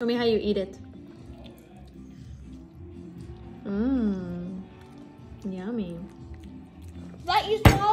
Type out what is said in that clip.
Show me how you eat it. Mmm. Yummy. That you?